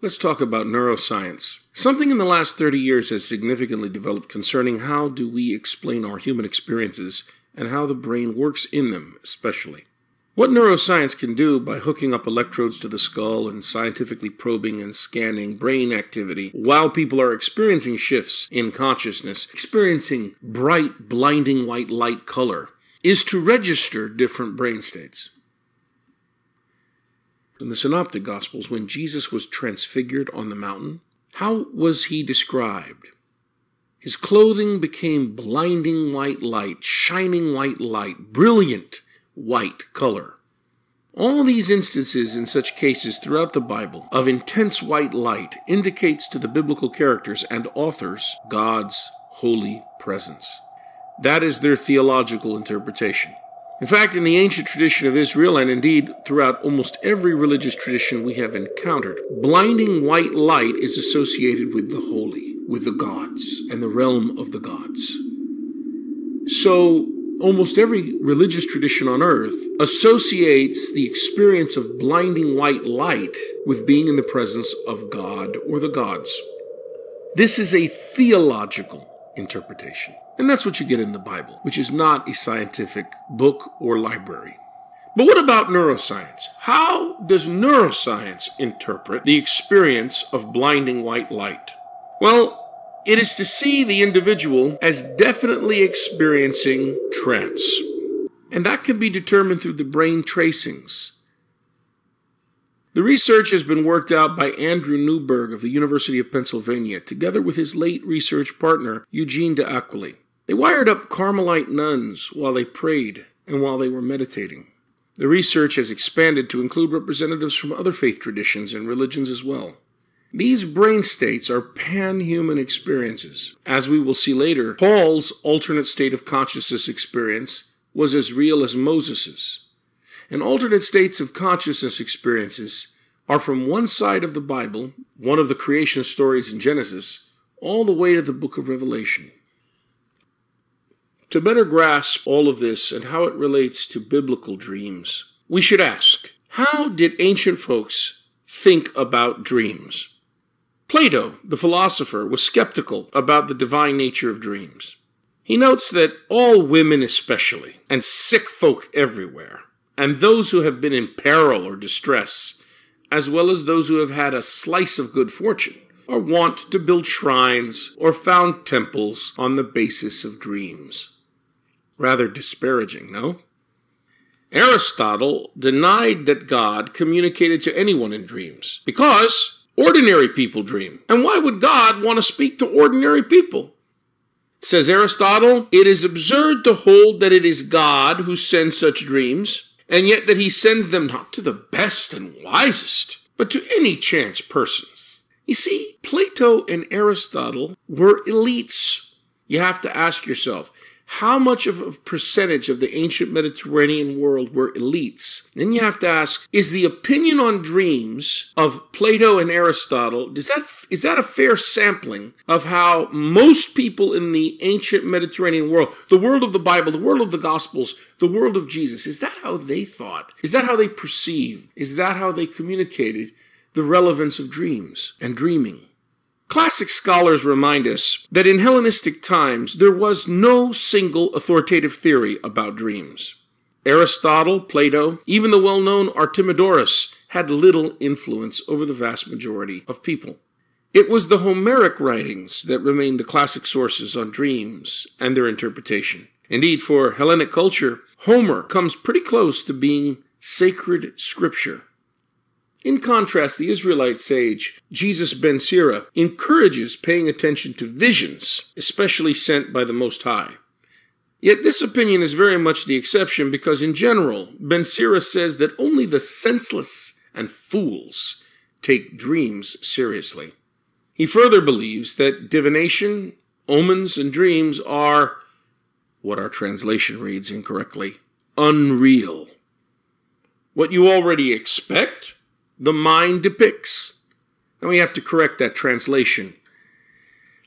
Let's talk about neuroscience. Something in the last 30 years has significantly developed concerning how do we explain our human experiences and how the brain works in them, especially. What neuroscience can do by hooking up electrodes to the skull and scientifically probing and scanning brain activity while people are experiencing shifts in consciousness, experiencing bright, blinding white light color, is to register different brain states. In the Synoptic Gospels, when Jesus was transfigured on the mountain, how was he described? His clothing became blinding white light, shining white light, brilliant white color. All these instances in such cases throughout the Bible of intense white light indicates to the biblical characters and authors God's holy presence. That is their theological interpretation. In fact, in the ancient tradition of Israel, and indeed throughout almost every religious tradition we have encountered, blinding white light is associated with the holy, with the gods, and the realm of the gods. So, almost every religious tradition on earth associates the experience of blinding white light with being in the presence of God or the gods. This is a theological interpretation. And that's what you get in the Bible, which is not a scientific book or library. But what about neuroscience? How does neuroscience interpret the experience of blinding white light? Well, it is to see the individual as definitely experiencing trance. And that can be determined through the brain tracings. The research has been worked out by Andrew Newberg of the University of Pennsylvania, together with his late research partner, Eugene d'Aquili. They wired up Carmelite nuns while they prayed and while they were meditating. The research has expanded to include representatives from other faith traditions and religions as well. These brain states are pan human experiences. As we will see later, Paul's alternate state of consciousness experience was as real as Moses's. And alternate states of consciousness experiences are from one side of the Bible, one of the creation stories in Genesis, all the way to the book of Revelation. To better grasp all of this and how it relates to biblical dreams, we should ask how did ancient folks think about dreams? Plato, the philosopher, was skeptical about the divine nature of dreams. He notes that all women, especially, and sick folk everywhere, and those who have been in peril or distress, as well as those who have had a slice of good fortune, are wont to build shrines or found temples on the basis of dreams. Rather disparaging, no? Aristotle denied that God communicated to anyone in dreams because ordinary people dream. And why would God want to speak to ordinary people? Says Aristotle, it is absurd to hold that it is God who sends such dreams, and yet that he sends them not to the best and wisest, but to any chance persons. You see, Plato and Aristotle were elites. You have to ask yourself, how much of a percentage of the ancient Mediterranean world were elites? Then you have to ask, is the opinion on dreams of Plato and Aristotle, is that, is that a fair sampling of how most people in the ancient Mediterranean world, the world of the Bible, the world of the Gospels, the world of Jesus, is that how they thought? Is that how they perceived? Is that how they communicated the relevance of dreams and dreaming? Classic scholars remind us that in Hellenistic times there was no single authoritative theory about dreams. Aristotle, Plato, even the well known Artemidorus had little influence over the vast majority of people. It was the Homeric writings that remained the classic sources on dreams and their interpretation. Indeed, for Hellenic culture, Homer comes pretty close to being sacred scripture. In contrast, the Israelite sage Jesus ben Sira encourages paying attention to visions, especially sent by the Most High. Yet this opinion is very much the exception because, in general, Ben Sira says that only the senseless and fools take dreams seriously. He further believes that divination, omens, and dreams are, what our translation reads incorrectly, unreal. What you already expect the mind depicts. And we have to correct that translation.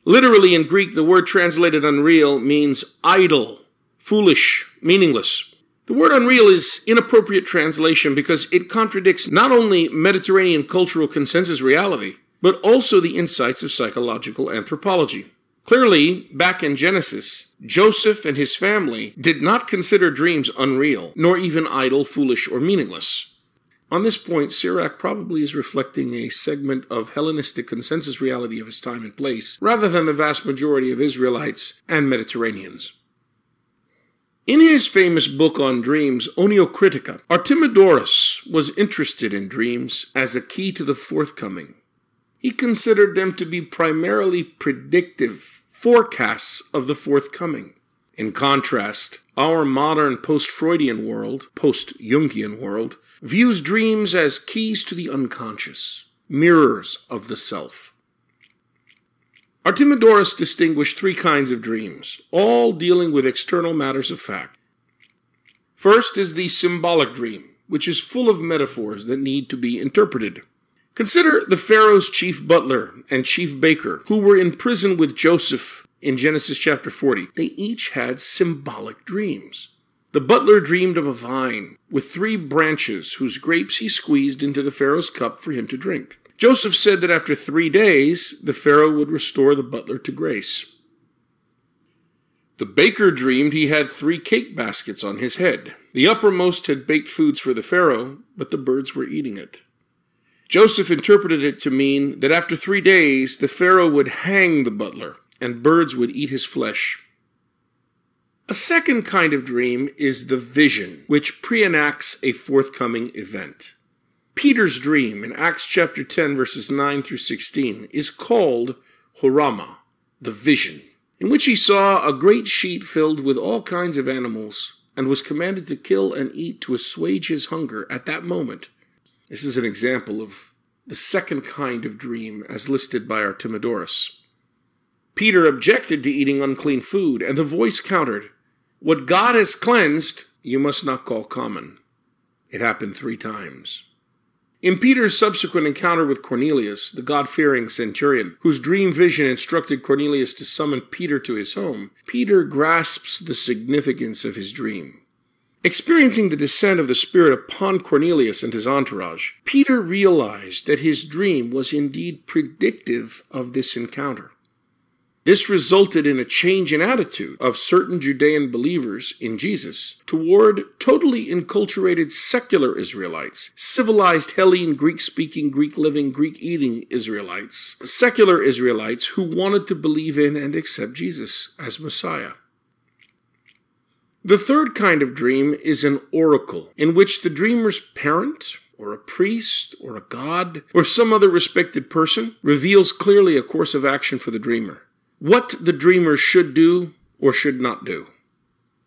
Literally in Greek, the word translated unreal means idle, foolish, meaningless. The word unreal is inappropriate translation because it contradicts not only Mediterranean cultural consensus reality, but also the insights of psychological anthropology. Clearly, back in Genesis, Joseph and his family did not consider dreams unreal, nor even idle, foolish, or meaningless. On this point, Sirach probably is reflecting a segment of Hellenistic consensus reality of his time and place, rather than the vast majority of Israelites and Mediterraneans. In his famous book on dreams, Oneirocritica, Artemidorus was interested in dreams as a key to the forthcoming. He considered them to be primarily predictive forecasts of the forthcoming. In contrast, our modern post Freudian world, post Jungian world, views dreams as keys to the unconscious, mirrors of the self. Artemidorus distinguished three kinds of dreams, all dealing with external matters of fact. First is the symbolic dream, which is full of metaphors that need to be interpreted. Consider the Pharaoh's chief butler and chief baker, who were in prison with Joseph in Genesis chapter 40. They each had symbolic dreams. The butler dreamed of a vine with three branches whose grapes he squeezed into the Pharaoh's cup for him to drink. Joseph said that after three days, the Pharaoh would restore the butler to grace. The baker dreamed he had three cake baskets on his head. The uppermost had baked foods for the Pharaoh, but the birds were eating it. Joseph interpreted it to mean that after three days, the Pharaoh would hang the butler, and birds would eat his flesh. A second kind of dream is the vision, which pre-enacts a forthcoming event. Peter's dream in Acts chapter 10 verses 9 through 16 is called Horama, the vision, in which he saw a great sheet filled with all kinds of animals and was commanded to kill and eat to assuage his hunger at that moment. This is an example of the second kind of dream as listed by Artemidorus. Peter objected to eating unclean food, and the voice countered, what God has cleansed, you must not call common. It happened three times. In Peter's subsequent encounter with Cornelius, the God fearing centurion, whose dream vision instructed Cornelius to summon Peter to his home, Peter grasps the significance of his dream. Experiencing the descent of the Spirit upon Cornelius and his entourage, Peter realized that his dream was indeed predictive of this encounter. This resulted in a change in attitude of certain Judean believers in Jesus toward totally enculturated secular Israelites, civilized Hellene, Greek speaking, Greek living, Greek eating Israelites, secular Israelites who wanted to believe in and accept Jesus as Messiah. The third kind of dream is an oracle, in which the dreamer's parent, or a priest, or a god, or some other respected person reveals clearly a course of action for the dreamer what the dreamer should do or should not do.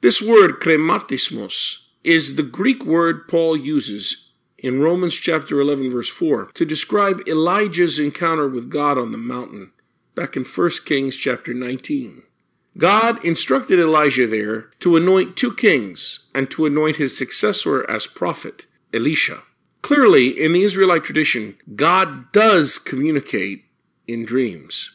This word chrematismos is the Greek word Paul uses in Romans chapter 11 verse 4 to describe Elijah's encounter with God on the mountain back in 1 Kings chapter 19. God instructed Elijah there to anoint two kings and to anoint his successor as prophet, Elisha. Clearly, in the Israelite tradition, God does communicate in dreams.